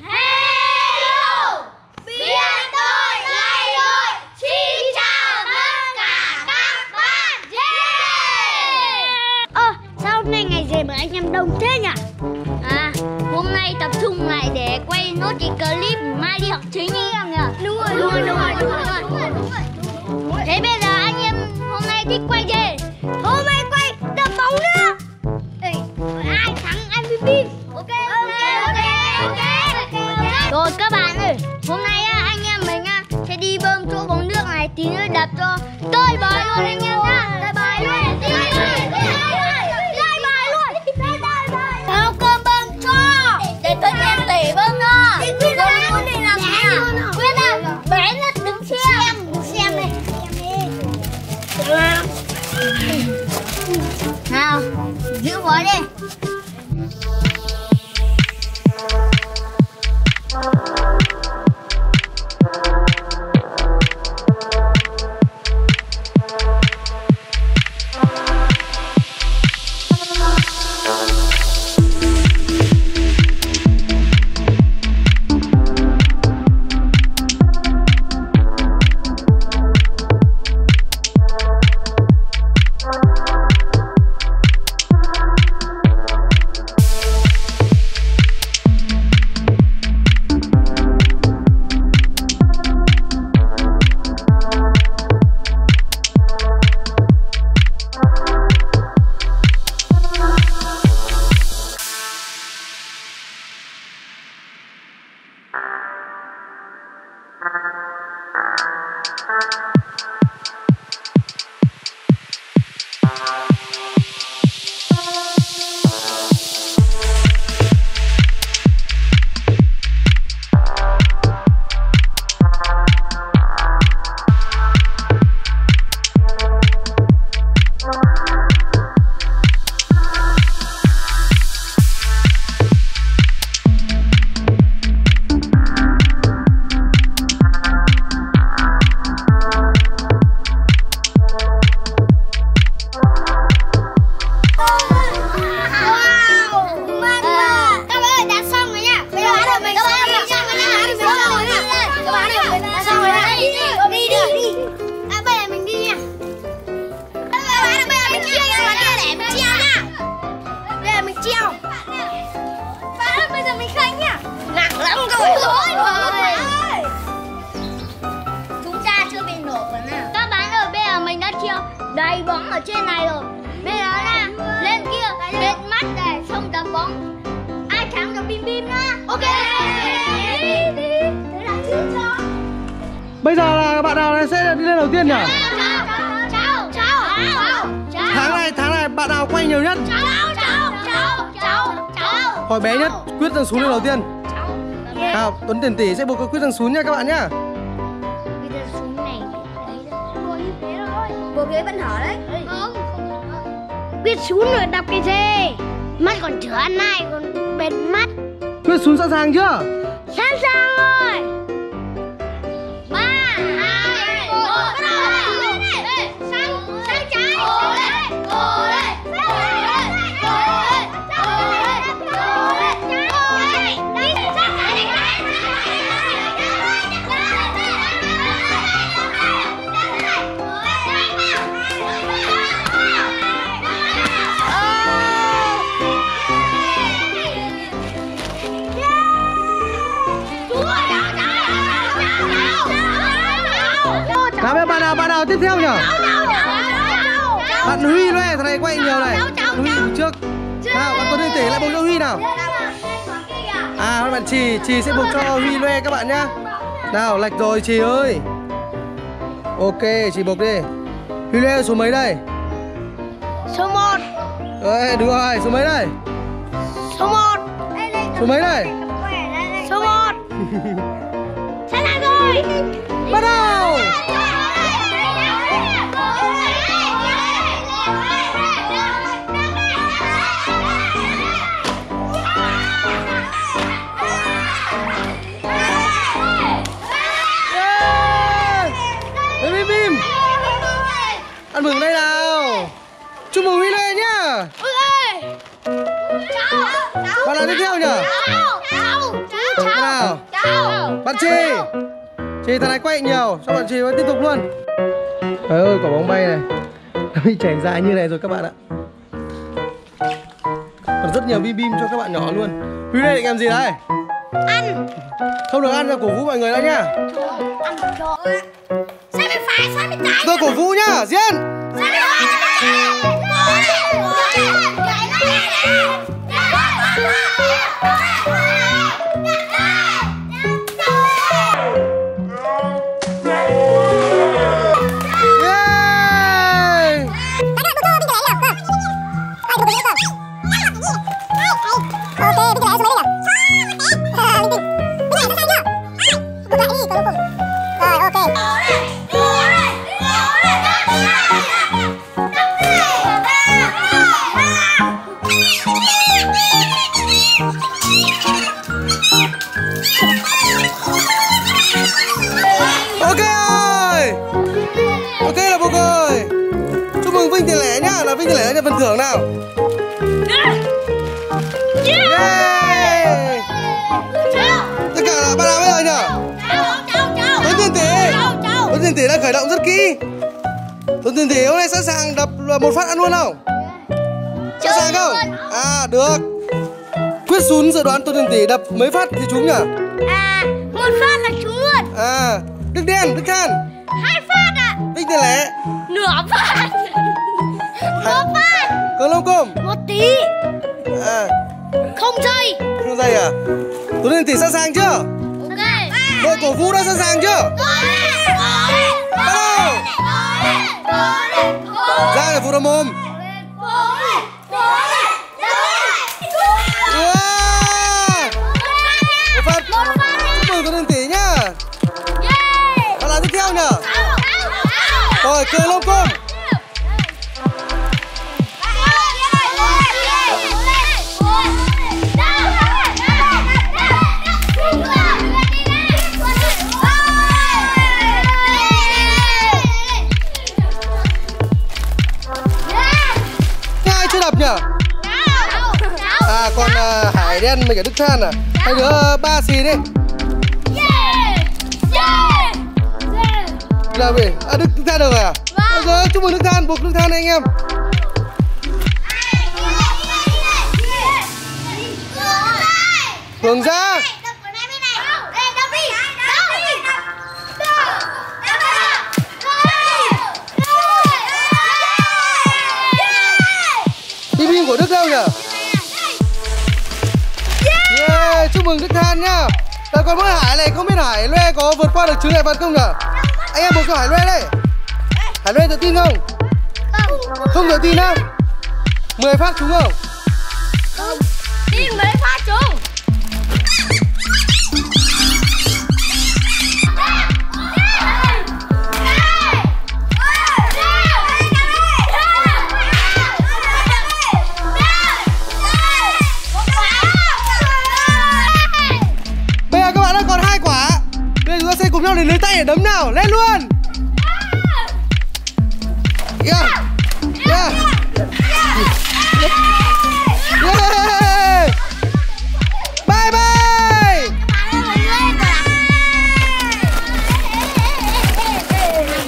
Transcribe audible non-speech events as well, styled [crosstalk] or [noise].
Hello, biết tôi lay lội. Xin chào tất cả các bạn. Yeah! Ơ, sao hôm nay ngày rể mà anh em đông thế nhỉ? À, hôm nay tập trung lại để quay nốt cái clip mai đi học chính em nhỉ? Đúng rồi, đúng rồi, đúng rồi, đúng rồi, rồi, rồi. Thế bây giờ anh em hôm nay thích quay gì? Rồi các bạn ơi, hôm nay á, anh em mình á, sẽ đi bơm chỗ bóng nước này tí nữa đập cho tơi bời luôn anh em nhá. Tơi bời luôn. Tơi bời luôn. Sao cơm bơm cho. Để tôi nghe tỉ bơm nó Rồi luôn đi làm nào. Quyết à? Bé nó đứng xem Đứng xem này Nào Giữ vói đi rồi ơi Chúng ta chưa bị nổ vào nào. Các bạn ơi bây giờ mình đã treo đầy bóng ở trên này rồi. Bây giờ là lên kia Lên mắt để xong đập bóng. Ai thắng được bim bim nha. Ok. Bây giờ là bạn nào sẽ đi lên đầu tiên nhỉ? Tháng này, tháng này bạn nào quay nhiều nhất? Cháu Cháu Cháu Cháu Cháu Hỏi bé nhất, quyết rằng xuống lên đầu tiên Nào, Tuấn Tiền Tỷ sẽ buộc quyết rằng xuống nha các bạn nhá. Giờ xuống này Đấy như thế rồi Buộc ghế vẫn hở đấy. Không Quyết xuống rồi đọc cái gì? Mắt còn chữa ăn này còn bệt mắt. Quyết xuống sẵn sàng chưa? Sẵn sàng rồi tiếp theo nhỉ? Bạn Huy đây, thằng này quay nhiều này. Huy đứng trước. Nào, bạn Tuấn Tỷ lại buộc cho Huy nào. À, các bạn Trì, Trì sẽ buộc cho Huy Loe các bạn nhá. Nào, lệch rồi Trì ơi. Ok, Trì buộc đi. Huy Loe số mấy đây? số 1 Ơi, đúng rồi, số mấy đây? số 1 Số mấy đây? số 1 sẵn sàng rồi. Bắt đầu tiếp theo cháu nào Bạn Chi. Chi thằng này quay nhiều Cho bạn Chi tiếp tục luôn. Trời ơi quả bóng bay này. Nó [laughs] bị chảy dài như này rồi các bạn ạ. Còn rất nhiều bim bim cho các bạn nhỏ luôn. Huy đây định làm gì đấy Ăn. Không được ăn là cổ vũ mọi người đấy nhá. Ăn rồi Sai bên phải, sai bên trái Tôi cổ vũ nhá Diên. Sai bên phải, Ok là buộc ơi Chúc mừng Vinh tiền lẻ nhá Là Vinh tiền lẻ nhận phần thưởng nào? Yeah! Tất cả là bạn nào bây giờ nhỉ Tuấn Tiền Tỷ. Tuấn Tiền Tỷ đã khởi động rất kỹ. Tuấn Tiền Tỷ hôm nay sẵn sàng đập một phát ăn luôn không? Sẵn sàng không? À được. Quyết xuống dự đoán Tuấn Tiền Tỷ đập mấy phát thì trúng nhỉ À, một phát là trúng luôn. À Đức Đen, Đức Than Hai phát Vinh tiền lẻ Nửa phát. Một phát. Cường Long Côm. Một tí. À. Không giây không dây à? Tuấn Tiền Tỷ sẵn sàng chưa? Ok. Đội cổ vũ đã sẵn sàng chưa? Bắt đầu. Ra để phụ đồng mồm Hải Đen với cả Đức Than à? Hai đứa ba xì đi. Là gì? À Đức, Đức Than được rồi à? Được rồi, chúc mừng Đức Than, buộc Đức Than anh em. Hướng ra. Bim bim của Đức đâu nhỉ? Mừng Đức Than nhá Là còn mỗi Hải này không biết Hải Loe có vượt qua được chướng ngại vật không nhỉ? Anh em buộc cho Hải Loe đây Hải Loe tự tin không? Không tự tin đâu 10 phát trúng không? Đi mấy phát trúng đến lưới tay để đấm nào lên luôn yeah.